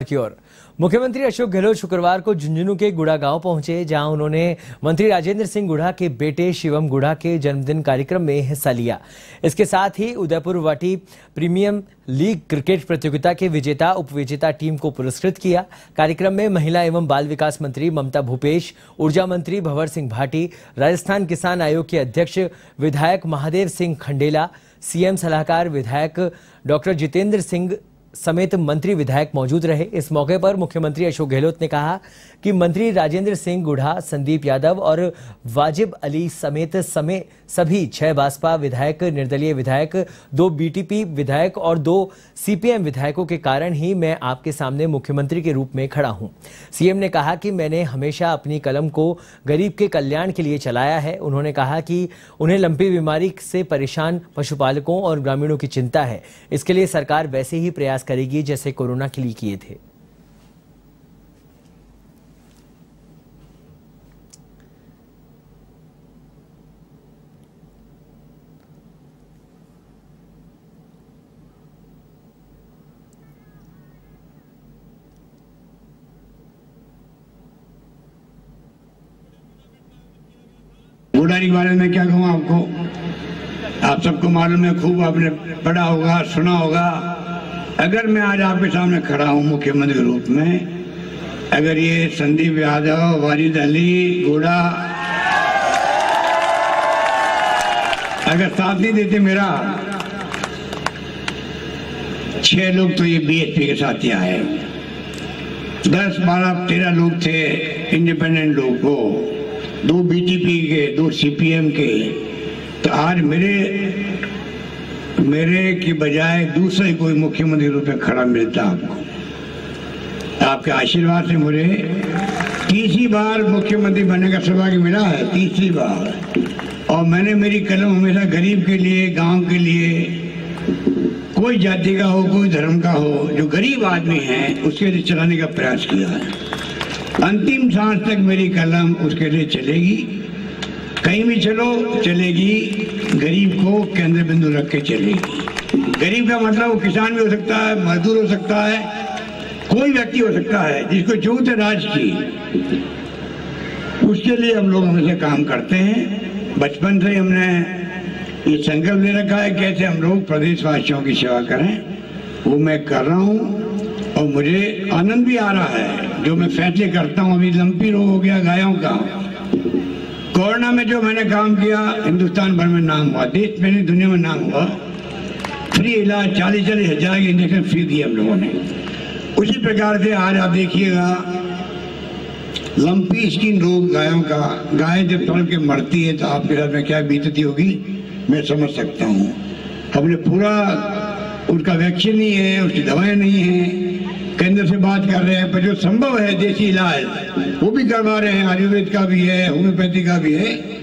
की ओर। मुख्यमंत्री अशोक गहलोत शुक्रवार को झुंझुनू के गुड़ा गाँव पहुँचे, जहाँ उन्होंने मंत्री राजेंद्र सिंह गुड़ा के बेटे शिवम गुड़ा के जन्मदिन कार्यक्रम में हिस्सा लिया। इसके साथ ही उदयपुर वाटी प्रीमियम लीग क्रिकेट प्रतियोगिता के विजेता, उपविजेता टीम को पुरस्कृत किया। कार्यक्रम में महिला एवं बाल विकास मंत्री ममता भूपेश, ऊर्जा मंत्री भंवर सिंह भाटी, राजस्थान किसान आयोग के अध्यक्ष विधायक महादेव सिंह खंडेला, सीएम सलाहकार विधायक डॉक्टर जितेंद्र सिंह समेत मंत्री विधायक मौजूद रहे। इस मौके पर मुख्यमंत्री अशोक गहलोत ने कहा कि मंत्री राजेंद्र सिंह गुढ़ा, संदीप यादव और वाजिब अली समेत समय सभी छह भाजपा विधायक, निर्दलीय विधायक, दो बीटीपी विधायक और दो सीपीएम विधायकों के कारण ही मैं आपके सामने मुख्यमंत्री के रूप में खड़ा हूँ। सीएम ने कहा कि मैंने हमेशा अपनी कलम को गरीब के कल्याण के लिए चलाया है। उन्होंने कहा कि उन्हें लंबी बीमारी से परेशान पशुपालकों और ग्रामीणों की चिंता है। इसके लिए सरकार वैसे ही प्रयास करेगी जैसे कोरोना के लिए किए थे। के बारे में क्या कहूँ आपको? आप सबको मालूम है, खूब आपने पढ़ा होगा, सुना होगा। अगर मैं आज आपके सामने खड़ा हूँ मुख्यमंत्री के रूप में, अगर ये संदीप यादव वारिद अली गोड़ा अगर साथ नहीं देते मेरा, छह लोग तो ये बीएसपी के साथ ही आए। दस, बारह, तेरह लोग थे इंडिपेंडेंट लोग को दो बीटीपी के, दो सीपीएम के। तो आज मेरे मेरे की बजाय दूसरे कोई मुख्यमंत्री रूप में खड़ा मिलता आपको। आपके आशीर्वाद से मुझे तीसरी बार मुख्यमंत्री बनने का सौभाग्य मिला है, तीसरी बार। और मैंने मेरी कलम हमेशा गरीब के लिए, गाँव के लिए, कोई जाति का हो, कोई धर्म का हो, जो गरीब आदमी है, उसके लिए चलाने का प्रयास किया है। अंतिम सांस तक मेरी कलम उसके लिए चलेगी। कहीं भी चलो, चलेगी। गरीब को केंद्र बिंदु रख के चलेगी। गरीब का मतलब वो किसान भी हो सकता है, मजदूर हो सकता है, कोई व्यक्ति हो सकता है जिसको ज़रूरत है राज की। उसके लिए हम लोग हमेशा काम करते हैं। बचपन से हमने ये संकल्प ले रखा है कैसे हम लोग प्रदेशवासियों की सेवा करें। वो मैं कर रहा हूँ और मुझे आनंद भी आ रहा है। जो मैं फैसले करता हूँ, अभी लंपी रोग हो गया गायों का। कोरोना में जो मैंने काम किया, हिंदुस्तान भर में नाम हुआ, देश में नहीं, दुनिया में नाम हुआ। फ्री इलाज, चालीस चालीस हज़ार के इंजेक्शन फ्री दिए हम लोगों ने। उसी प्रकार से आज आप देखिएगा, लंपी स्किन रोग गायों का, गाय जब तोड़ के मरती है तो आपके साथ में क्या बीतती होगी, मैं समझ सकता हूँ। हमने पूरा, उनका वैक्सीन नहीं है, उसकी दवाएँ नहीं है। केंद्र से बात कर रहे हैं, पर जो संभव है, देसी इलाज, वो भी करवा रहे हैं, आयुर्वेद का भी है, होम्योपैथी का भी है।